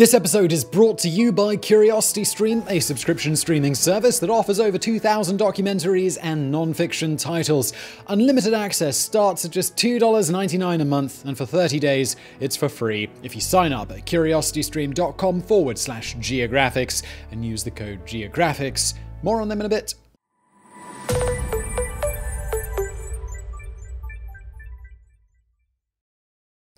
This episode is brought to you by CuriosityStream, a subscription streaming service that offers over 2,000 documentaries and non-fiction titles. Unlimited access starts at just $2.99 a month, and for 30 days, it's for free if you sign up at curiositystream.com forward slash geographics and use the code geographics. More on them in a bit.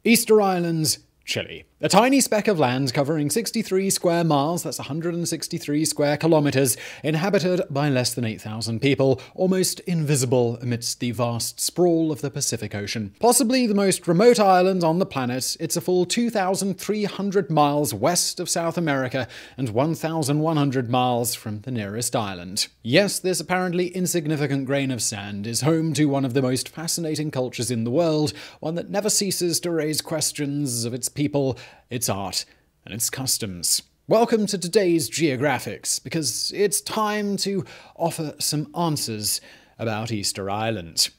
Easter Islands, Chile. A tiny speck of land covering 63 square miles, that's 163 square kilometers, inhabited by less than 8,000 people, almost invisible amidst the vast sprawl of the Pacific Ocean. Possibly the most remote island on the planet, it's a full 2,300 miles west of South America and 1,100 miles from the nearest island. Yes, this apparently insignificant grain of sand is home to one of the most fascinating cultures in the world, one that never ceases to raise questions of its people its art, and its customs. Welcome to today's Geographics, because it's time to offer some answers about Easter Island.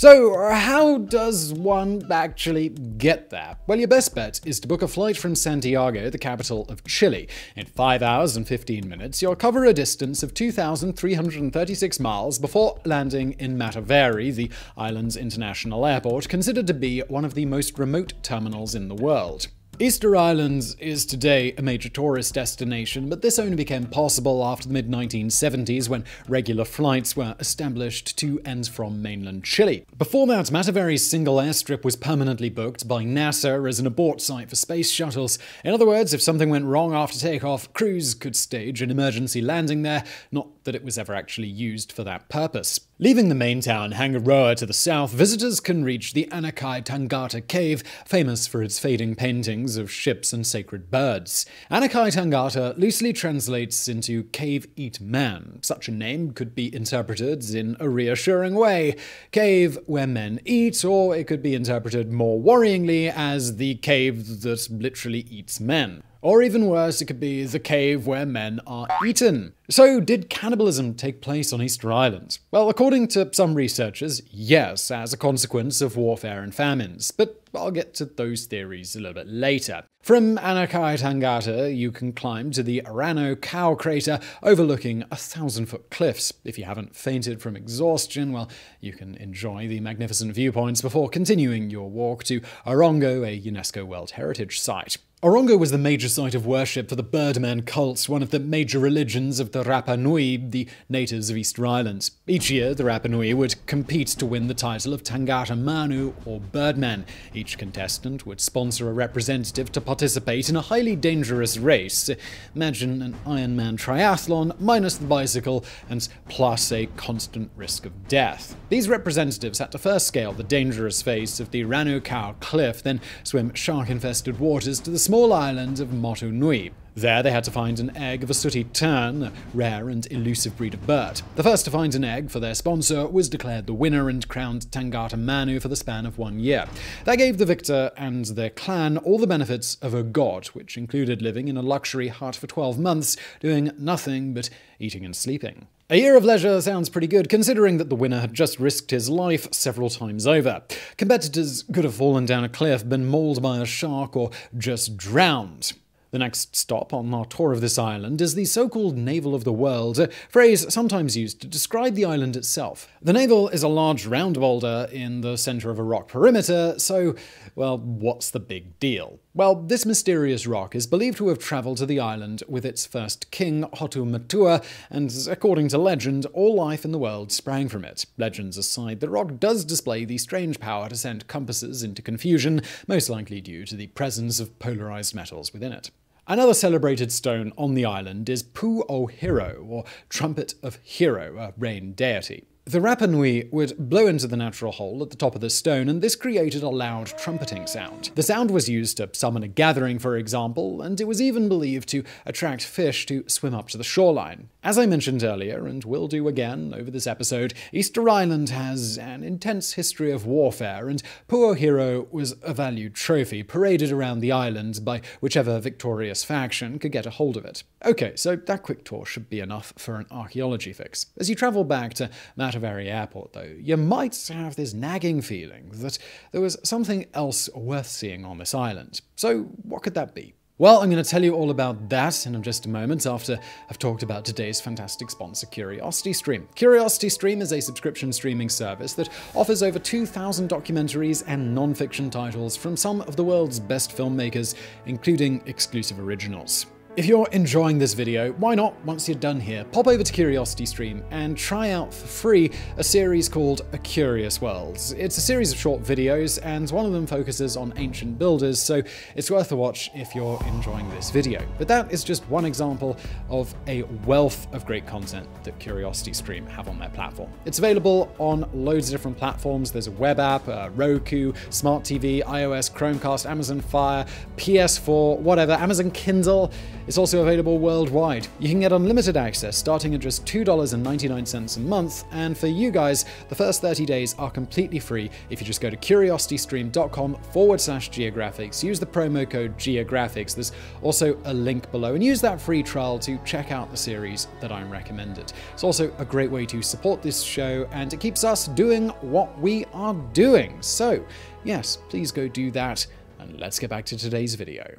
So, how does one actually get there? Well, your best bet is to book a flight from Santiago, the capital of Chile. In 5 hours and 15 minutes, you'll cover a distance of 2,336 miles before landing in Mataveri, the island's international airport, considered to be one of the most remote terminals in the world. Easter Islands is today a major tourist destination, but this only became possible after the mid 1970s when regular flights were established to and from mainland Chile. Before that, Mataveri's single airstrip was permanently booked by NASA as an abort site for space shuttles. In other words, if something went wrong after takeoff, crews could stage an emergency landing there, not that it was ever actually used for that purpose. Leaving the main town Hanga Roa to the south, visitors can reach the Ana Kai Tangata Cave, famous for its fading paintings of ships and sacred birds. Ana Kai Tangata loosely translates into Cave Eat Man. Such a name could be interpreted in a reassuring way cave where men eat, or it could be interpreted more worryingly as the cave that literally eats men. Or even worse, it could be the cave where men are eaten. So, did cannibalism take place on Easter Island? Well, according to some researchers, yes, as a consequence of warfare and famines. But I'll get to those theories a little bit later. From Ana Kai Tangata, you can climb to the Rano Kau crater overlooking a thousand foot cliffs. If you haven't fainted from exhaustion, well, you can enjoy the magnificent viewpoints before continuing your walk to Orongo, a UNESCO World Heritage Site. Orongo was the major site of worship for the Birdman cults, one of the major religions of the Rapa Nui, the natives of Easter Island. Each year, the Rapa Nui would compete to win the title of Tangata Manu, or Birdman. Each contestant would sponsor a representative to participate in a highly dangerous race. Imagine an Ironman triathlon minus the bicycle and plus a constant risk of death. These representatives had to first scale the dangerous face of the Rano Kau cliff, then swim shark-infested waters to the small island of Motu Nui. There, they had to find an egg of a sooty tern, a rare and elusive breed of bird. The first to find an egg for their sponsor was declared the winner and crowned Tangata Manu for the span of one year. That gave the victor and their clan all the benefits of a god, which included living in a luxury hut for 12 months, doing nothing but eating and sleeping. A year of leisure sounds pretty good, considering that the winner had just risked his life several times over. Competitors could have fallen down a cliff, been mauled by a shark, or just drowned. The next stop on our tour of this island is the so-called Navel of the World, a phrase sometimes used to describe the island itself. The navel is a large round boulder in the center of a rock perimeter, so, well, what's the big deal? Well, this mysterious rock is believed to have traveled to the island with its first king, Hotu Matua, and according to legend, all life in the world sprang from it. Legends aside, the rock does display the strange power to send compasses into confusion, most likely due to the presence of polarized metals within it. Another celebrated stone on the island is Pu o Hiro, or Trumpet of Hiro, a rain deity. The Rapa Nui would blow into the natural hole at the top of the stone, and this created a loud trumpeting sound. The sound was used to summon a gathering, for example, and it was even believed to attract fish to swim up to the shoreline. As I mentioned earlier, and will do again over this episode, Easter Island has an intense history of warfare, and Pu o Hiro was a valued trophy paraded around the island by whichever victorious faction could get a hold of it. Okay, so that quick tour should be enough for an archaeology fix. As you travel back to Mata Mataveri Airport, though, you might have this nagging feeling that there was something else worth seeing on this island. So, what could that be? Well, I'm going to tell you all about that in just a moment after I've talked about today's fantastic sponsor, CuriosityStream. CuriosityStream is a subscription streaming service that offers over 2,000 documentaries and non fiction titles from some of the world's best filmmakers, including exclusive originals. If you're enjoying this video, why not, once you're done here, pop over to CuriosityStream and try out for free a series called A Curious World. It's a series of short videos, and one of them focuses on ancient builders, so it's worth a watch if you're enjoying this video. But that is just one example of a wealth of great content that CuriosityStream have on their platform. It's available on loads of different platforms. There's a web app, uh, Roku, Smart TV, iOS, Chromecast, Amazon Fire, PS4, whatever, Amazon Kindle. It's also available worldwide. You can get unlimited access starting at just $2.99 a month, and for you guys, the first 30 days are completely free if you just go to curiositystream.com forward slash geographics, use the promo code geographics. There's also a link below, and use that free trial to check out the series that I'm recommended. It's also a great way to support this show, and it keeps us doing what we are doing. So, yes, please go do that, and let's get back to today's video.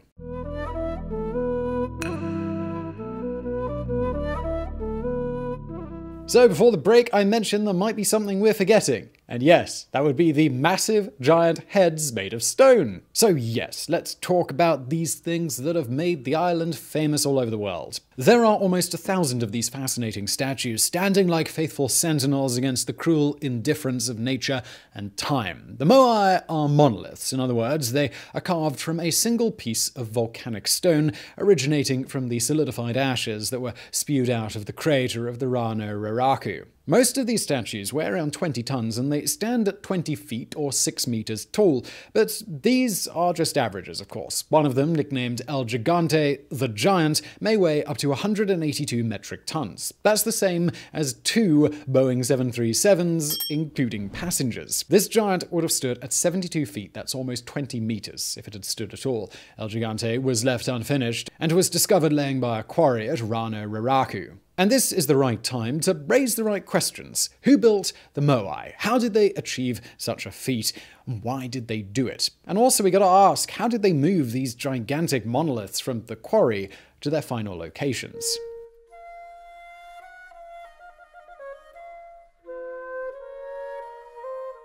So, before the break, I mentioned there might be something we're forgetting. And yes, that would be the massive giant heads made of stone. So, yes, let's talk about these things that have made the island famous all over the world. There are almost a thousand of these fascinating statues standing like faithful sentinels against the cruel indifference of nature and time. The moai are monoliths, in other words, they are carved from a single piece of volcanic stone originating from the solidified ashes that were spewed out of the crater of the Rano Raraku. Most of these statues weigh around 20 tons and they stand at 20 feet or 6 meters tall, but these are just averages, of course. One of them, nicknamed El Gigante, the Giant, may weigh up to 182 metric tons. That's the same as two Boeing 737s, including passengers. This giant would have stood at 72 feet, that's almost 20 meters, if it had stood at all. El Gigante was left unfinished and was discovered laying by a quarry at Rano Raraku. And this is the right time to raise the right questions. Who built the Moai? How did they achieve such a feat? Why did they do it? And also, we gotta ask how did they move these gigantic monoliths from the quarry to their final locations?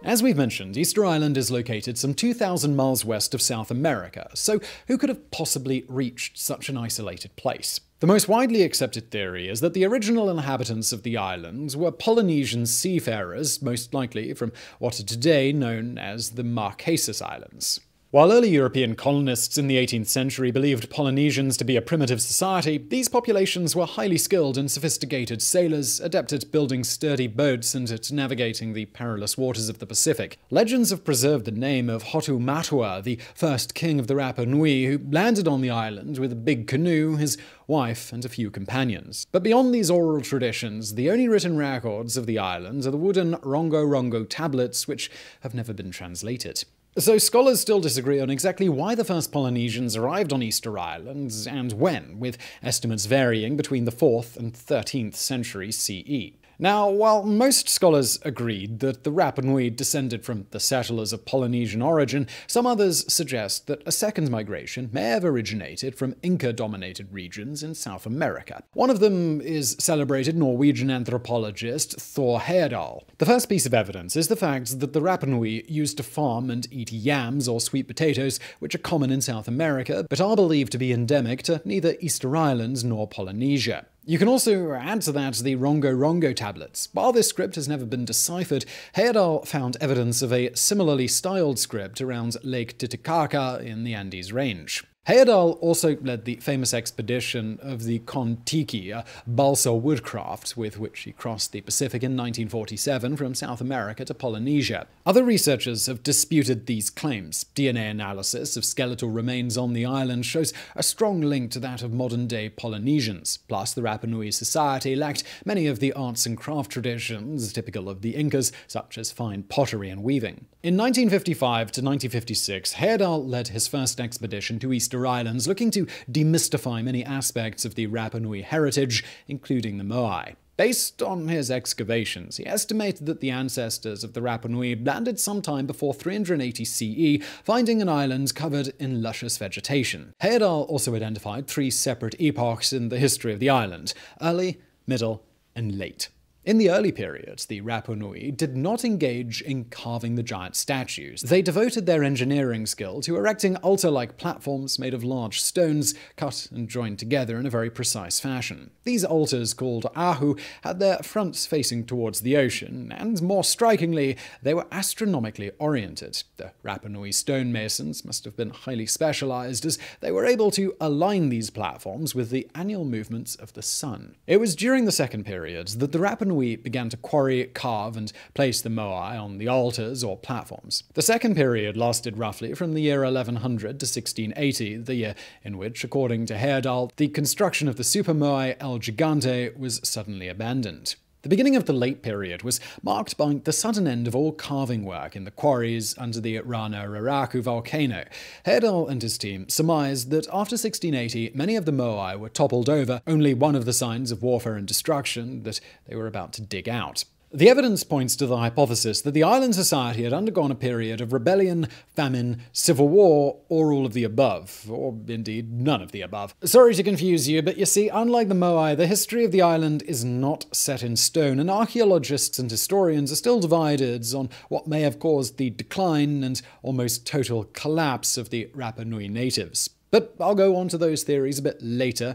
As we've mentioned, Easter Island is located some 2,000 miles west of South America, so who could have possibly reached such an isolated place? The most widely accepted theory is that the original inhabitants of the islands were Polynesian seafarers, most likely from what are today known as the Marquesas Islands. While early European colonists in the 18th century believed Polynesians to be a primitive society, these populations were highly skilled and sophisticated sailors, adept at building sturdy boats and at navigating the perilous waters of the Pacific. Legends have preserved the name of Hotu Matua, the first king of the Rapa Nui, who landed on the island with a big canoe, his wife, and a few companions. But beyond these oral traditions, the only written records of the island are the wooden Rongo Rongo tablets, which have never been translated. So scholars still disagree on exactly why the first Polynesians arrived on Easter Island and when, with estimates varying between the 4th and 13th century CE. Now, while most scholars agreed that the Rapa Nui descended from the settlers of Polynesian origin, some others suggest that a second migration may have originated from Inca dominated regions in South America. One of them is celebrated Norwegian anthropologist Thor Heyerdahl. The first piece of evidence is the fact that the Rapa Nui used to farm and eat yams or sweet potatoes, which are common in South America, but are believed to be endemic to neither Easter Islands nor Polynesia. You can also add to that the Rongo Rongo tablets. While this script has never been deciphered, Heyerdahl found evidence of a similarly styled script around Lake Titicaca in the Andes Range. Heyerdahl also led the famous expedition of the Kon-Tiki, a balsa woodcraft with which he crossed the Pacific in 1947 from South America to Polynesia. Other researchers have disputed these claims. DNA analysis of skeletal remains on the island shows a strong link to that of modern-day Polynesians. Plus, the Rapa Nui society lacked many of the arts and craft traditions typical of the Incas, such as fine pottery and weaving. In 1955 to 1956, Heyerdahl led his first expedition to East Easter Islands, looking to demystify many aspects of the Rapa Nui heritage, including the Moai. Based on his excavations, he estimated that the ancestors of the Rapa Nui landed sometime before 380 CE, finding an island covered in luscious vegetation. Heyerdahl also identified three separate epochs in the history of the island early, middle, and late. In the early period, the Rapa Nui did not engage in carving the giant statues. They devoted their engineering skill to erecting altar-like platforms made of large stones, cut and joined together in a very precise fashion. These altars, called ahu, had their fronts facing towards the ocean, and more strikingly, they were astronomically oriented. The Rapa Nui stonemasons must have been highly specialized, as they were able to align these platforms with the annual movements of the sun. It was during the second period that the Rapa Nui we began to quarry, carve, and place the moai on the altars or platforms. The second period lasted roughly from the year 1100 to 1680, the year in which, according to Heyerdahl, the construction of the super moai El Gigante was suddenly abandoned. The beginning of the late period was marked by the sudden end of all carving work in the quarries under the Rano Raraku volcano. Heyerdahl and his team surmised that after 1680, many of the moai were toppled over, only one of the signs of warfare and destruction that they were about to dig out. The evidence points to the hypothesis that the island society had undergone a period of rebellion, famine, civil war, or all of the above, or indeed none of the above. Sorry to confuse you, but you see, unlike the Moai, the history of the island is not set in stone, and archaeologists and historians are still divided on what may have caused the decline and almost total collapse of the Rapa Nui natives. But I'll go on to those theories a bit later.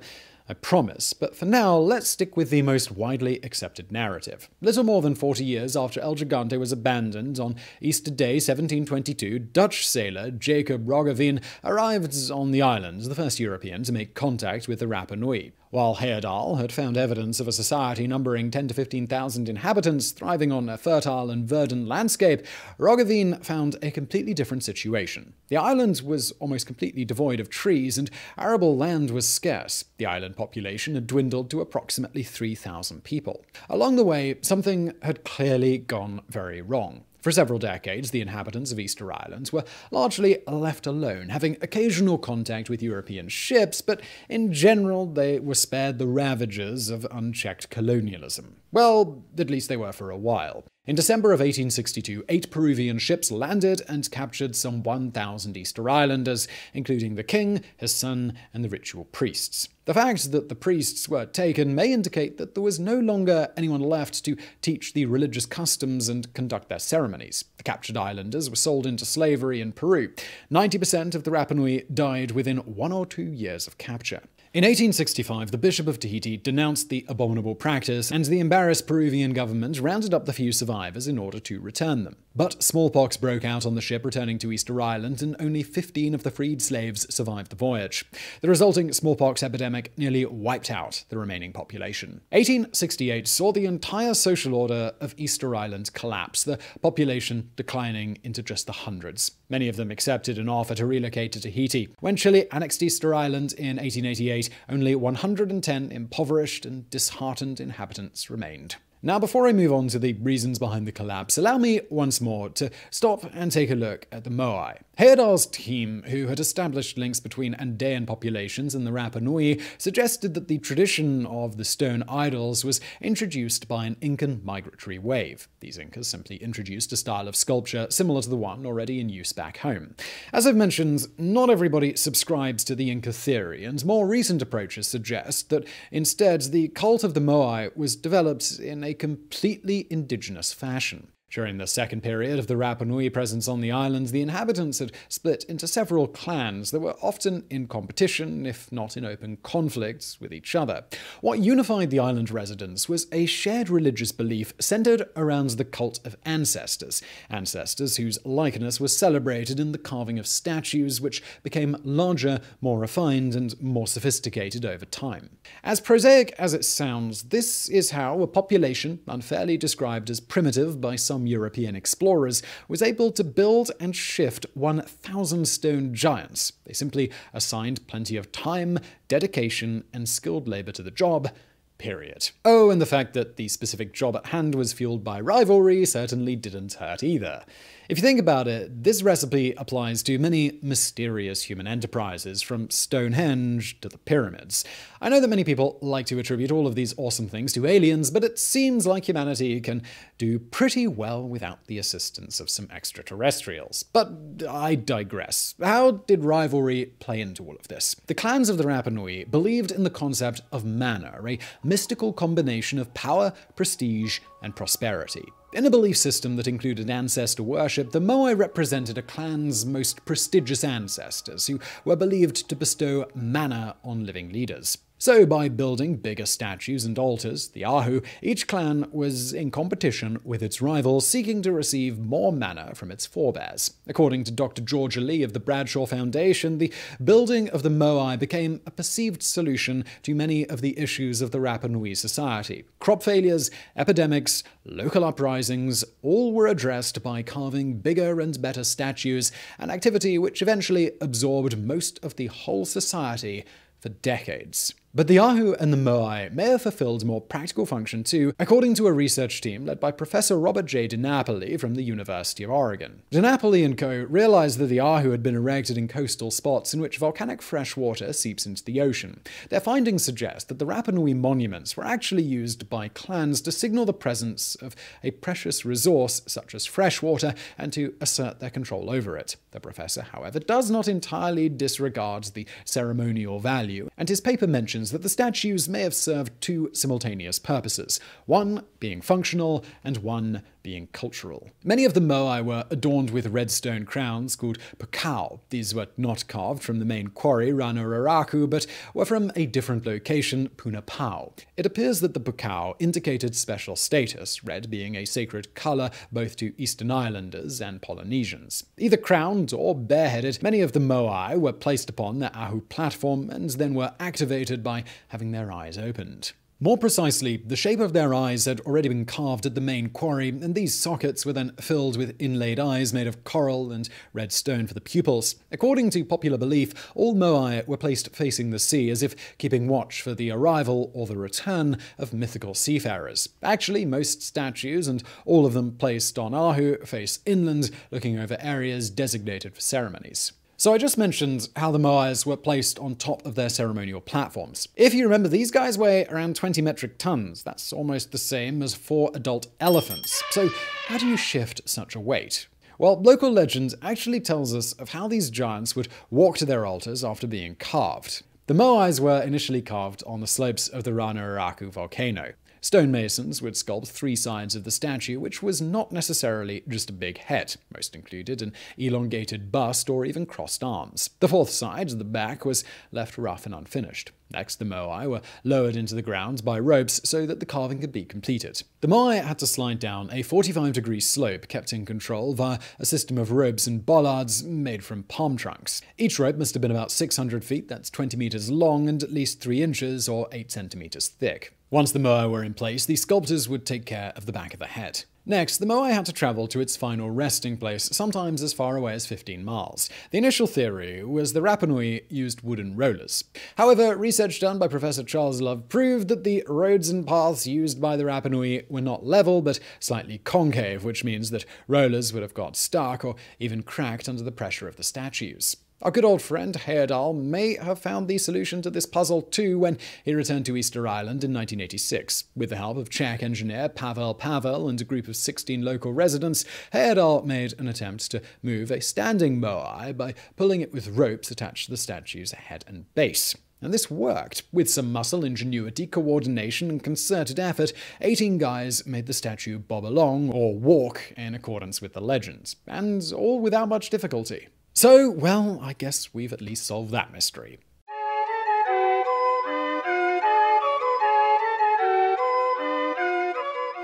I promise, but for now, let's stick with the most widely accepted narrative. Little more than 40 years after El Gigante was abandoned, on Easter Day 1722, Dutch sailor Jacob Roggeveen arrived on the island, the first European to make contact with the Rapa Nui. While Heyerdahl had found evidence of a society numbering 10 to 15,000 inhabitants thriving on a fertile and verdant landscape, Roggeveen found a completely different situation. The island was almost completely devoid of trees, and arable land was scarce. The island population had dwindled to approximately 3,000 people. Along the way, something had clearly gone very wrong. For several decades, the inhabitants of Easter Islands were largely left alone, having occasional contact with European ships, but in general they were spared the ravages of unchecked colonialism. Well, at least they were for a while. In December of 1862, eight Peruvian ships landed and captured some 1,000 Easter Islanders, including the king, his son, and the ritual priests. The fact that the priests were taken may indicate that there was no longer anyone left to teach the religious customs and conduct their ceremonies. The captured islanders were sold into slavery in Peru. 90% of the Rapa Nui died within one or two years of capture. In 1865, the Bishop of Tahiti denounced the abominable practice, and the embarrassed Peruvian government rounded up the few survivors in order to return them. But smallpox broke out on the ship returning to Easter Island, and only 15 of the freed slaves survived the voyage. The resulting smallpox epidemic nearly wiped out the remaining population. 1868 saw the entire social order of Easter Island collapse, the population declining into just the hundreds. Many of them accepted an offer to relocate to Tahiti. When Chile annexed Easter Island in 1888, only 110 impoverished and disheartened inhabitants remained. Now, before I move on to the reasons behind the collapse, allow me once more to stop and take a look at the Moai. Heyerdahl's team, who had established links between Andean populations and the Rapa Nui, suggested that the tradition of the stone idols was introduced by an Incan migratory wave. These Incas simply introduced a style of sculpture similar to the one already in use back home. As I've mentioned, not everybody subscribes to the Inca theory, and more recent approaches suggest that instead the cult of the Moai was developed in a completely indigenous fashion. During the second period of the Rapa Nui presence on the islands, the inhabitants had split into several clans that were often in competition, if not in open conflicts, with each other. What unified the island residents was a shared religious belief centered around the cult of ancestors, ancestors whose likeness was celebrated in the carving of statues, which became larger, more refined, and more sophisticated over time. As prosaic as it sounds, this is how a population, unfairly described as primitive by some some European explorers, was able to build and shift 1,000 stone giants. They simply assigned plenty of time, dedication, and skilled labor to the job, period. Oh, and the fact that the specific job at hand was fueled by rivalry certainly didn't hurt either. If you think about it, this recipe applies to many mysterious human enterprises, from Stonehenge to the pyramids. I know that many people like to attribute all of these awesome things to aliens, but it seems like humanity can do pretty well without the assistance of some extraterrestrials. But I digress. How did rivalry play into all of this? The clans of the Rapa Nui believed in the concept of mana, a mystical combination of power, prestige, and prosperity. In a belief system that included ancestor worship, the Moai represented a clan's most prestigious ancestors, who were believed to bestow mana on living leaders. So, by building bigger statues and altars, the Ahu, each clan was in competition with its rivals, seeking to receive more mana from its forebears. According to Dr. Georgia Lee of the Bradshaw Foundation, the building of the Moai became a perceived solution to many of the issues of the Rapa Nui society. Crop failures, epidemics, local uprisings, all were addressed by carving bigger and better statues, an activity which eventually absorbed most of the whole society for decades. But the Ahu and the Moai may have fulfilled more practical function too, according to a research team led by Professor Robert J. DiNapoli from the University of Oregon. DiNapoli and co. realized that the Ahu had been erected in coastal spots in which volcanic fresh water seeps into the ocean. Their findings suggest that the Rapa Nui monuments were actually used by clans to signal the presence of a precious resource such as fresh water and to assert their control over it. The professor, however, does not entirely disregard the ceremonial value, and his paper mentions mentions that the statues may have served two simultaneous purposes, one being functional and one being cultural. Many of the moai were adorned with red stone crowns called pukao. These were not carved from the main quarry, Rano Raraku, but were from a different location, Puna Pau. It appears that the pukao indicated special status, red being a sacred color both to Eastern Islanders and Polynesians. Either crowned or bareheaded, many of the moai were placed upon the ahu platform and then were activated by having their eyes opened. More precisely, the shape of their eyes had already been carved at the main quarry, and these sockets were then filled with inlaid eyes made of coral and red stone for the pupils. According to popular belief, all moai were placed facing the sea as if keeping watch for the arrival or the return of mythical seafarers. Actually, most statues, and all of them placed on Ahu, face inland, looking over areas designated for ceremonies. So I just mentioned how the Moais were placed on top of their ceremonial platforms. If you remember, these guys weigh around 20 metric tons. That's almost the same as four adult elephants. So how do you shift such a weight? Well, local legend actually tells us of how these giants would walk to their altars after being carved. The Moais were initially carved on the slopes of the Rano Raraku volcano. Stonemasons would sculpt three sides of the statue, which was not necessarily just a big head. Most included an elongated bust or even crossed arms. The fourth side, the back, was left rough and unfinished. Next, the moai were lowered into the ground by ropes so that the carving could be completed. The moai had to slide down a 45 degree slope kept in control via a system of ropes and bollards made from palm trunks. Each rope must have been about 600 feet, that's 20 meters long, and at least 3 inches or 8 centimeters thick. Once the moai were in place, the sculptors would take care of the back of the head. Next, the moai had to travel to its final resting place, sometimes as far away as 15 miles. The initial theory was the Rapa Nui used wooden rollers. However, research done by Professor Charles Love proved that the roads and paths used by the Rapa Nui were not level, but slightly concave, which means that rollers would have got stuck or even cracked under the pressure of the statues. Our good old friend Heyerdahl may have found the solution to this puzzle too when he returned to Easter Island in 1986. With the help of Czech engineer Pavel Pavel and a group of 16 local residents, Heyerdahl made an attempt to move a standing moai by pulling it with ropes attached to the statue's head and base. And this worked. With some muscle, ingenuity, coordination, and concerted effort, 18 guys made the statue bob along, or walk, in accordance with the legends, and all without much difficulty. So, well, I guess we've at least solved that mystery.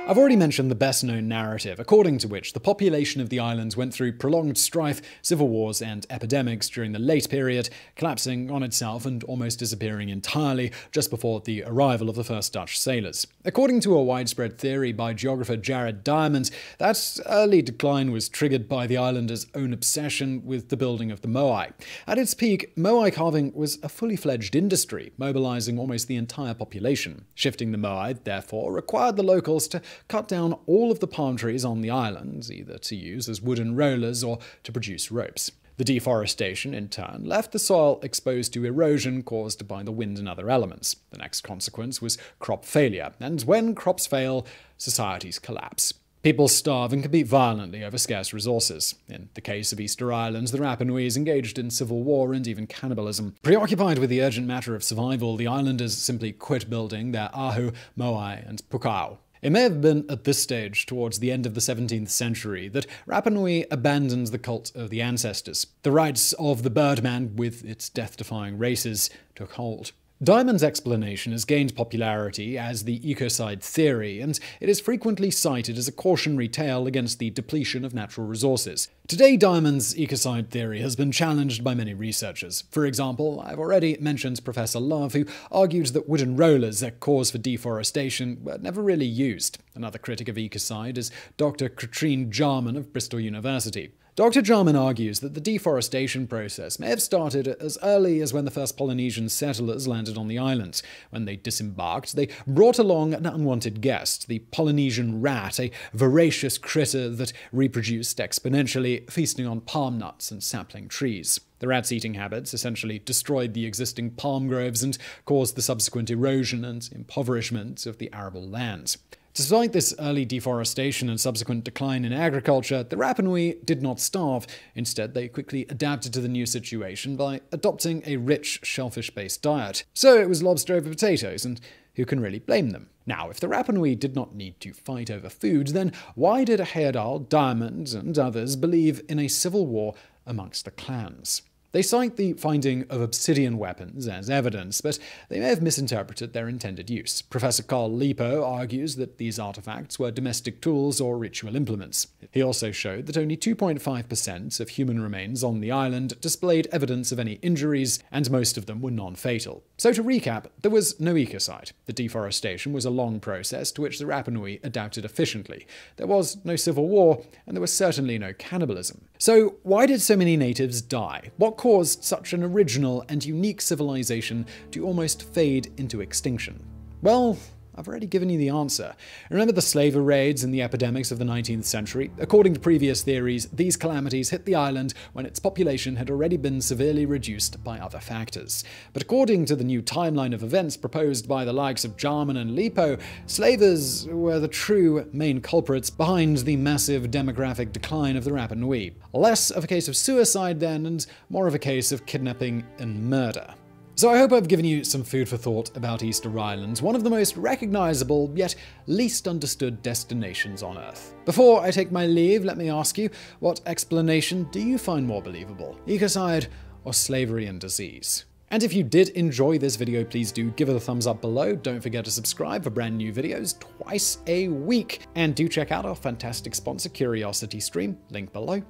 I've already mentioned the best known narrative, according to which the population of the islands went through prolonged strife, civil wars, and epidemics during the late period, collapsing on itself and almost disappearing entirely just before the arrival of the first Dutch sailors. According to a widespread theory by geographer Jared Diamond, that early decline was triggered by the islanders' own obsession with the building of the Moai. At its peak, Moai carving was a fully fledged industry, mobilizing almost the entire population. Shifting the Moai, therefore, required the locals to cut down all of the palm trees on the island, either to use as wooden rollers or to produce ropes. The deforestation, in turn, left the soil exposed to erosion caused by the wind and other elements. The next consequence was crop failure, and when crops fail, societies collapse. People starve and compete violently over scarce resources. In the case of Easter Island, the Rapa Nui's engaged in civil war and even cannibalism. Preoccupied with the urgent matter of survival, the islanders simply quit building their ahu, moai, and pukao. It may have been at this stage, towards the end of the 17th century, that Rapa Nui abandoned the cult of the ancestors. The rites of the Birdman, with its death defying races, took hold. Diamond's explanation has gained popularity as the ecocide theory, and it is frequently cited as a cautionary tale against the depletion of natural resources. Today, Diamond's ecocide theory has been challenged by many researchers. For example, I've already mentioned Professor Love, who argued that wooden rollers a cause for deforestation were never really used. Another critic of ecocide is Dr. Catrine Jarman of Bristol University. Dr. Jarman argues that the deforestation process may have started as early as when the first Polynesian settlers landed on the island. When they disembarked, they brought along an unwanted guest, the Polynesian rat, a voracious critter that reproduced exponentially, feasting on palm nuts and sapling trees. The rat's eating habits essentially destroyed the existing palm groves and caused the subsequent erosion and impoverishment of the arable lands. Despite this early deforestation and subsequent decline in agriculture, the Rapa Nui did not starve. Instead, they quickly adapted to the new situation by adopting a rich shellfish based diet. So it was lobster over potatoes, and who can really blame them? Now, if the Rapa Nui did not need to fight over food, then why did Heyerdahl, Diamond, and others believe in a civil war amongst the clans? They cite the finding of obsidian weapons as evidence, but they may have misinterpreted their intended use. Professor Carl Lipo argues that these artifacts were domestic tools or ritual implements. He also showed that only 2.5% of human remains on the island displayed evidence of any injuries, and most of them were non fatal. So, to recap, there was no ecocide. The deforestation was a long process to which the Rapa Nui adapted efficiently. There was no civil war, and there was certainly no cannibalism. So, why did so many natives die? What caused such an original and unique civilization to almost fade into extinction? Well, I've already given you the answer. Remember the slaver raids and the epidemics of the 19th century? According to previous theories, these calamities hit the island when its population had already been severely reduced by other factors. But according to the new timeline of events proposed by the likes of Jarman and Lipo, slavers were the true main culprits behind the massive demographic decline of the Rapa Nui. Less of a case of suicide then, and more of a case of kidnapping and murder. So I hope I've given you some food for thought about Easter Island, one of the most recognizable yet least understood destinations on Earth. Before I take my leave, let me ask you, what explanation do you find more believable? Ecocide or slavery and disease? And if you did enjoy this video, please do give it a thumbs up below. Don't forget to subscribe for brand new videos twice a week. And do check out our fantastic sponsor, CuriosityStream, link below.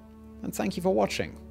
And thank you for watching.